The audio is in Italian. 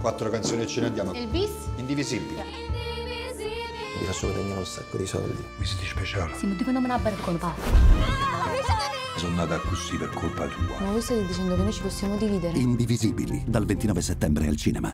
Quattro canzoni e ce ne andiamo. Il bis? Indivisibili. Vi faccio guadagnare un sacco di soldi. Mi Visiti speciale? Sì, ma ti non me ne barcone, colpa. Sono nata così per colpa tua. Ma voi state dicendo che noi ci possiamo dividere? Indivisibili, dal 29 settembre al cinema.